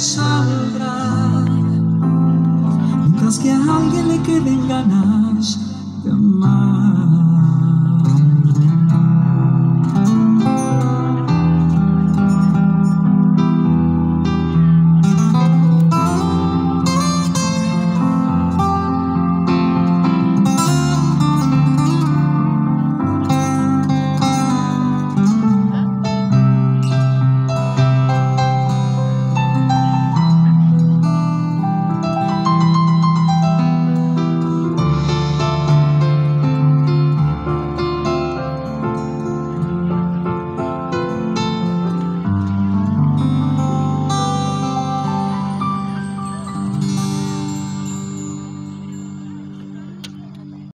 saldrá. Mientras que a alguien le queden ganas.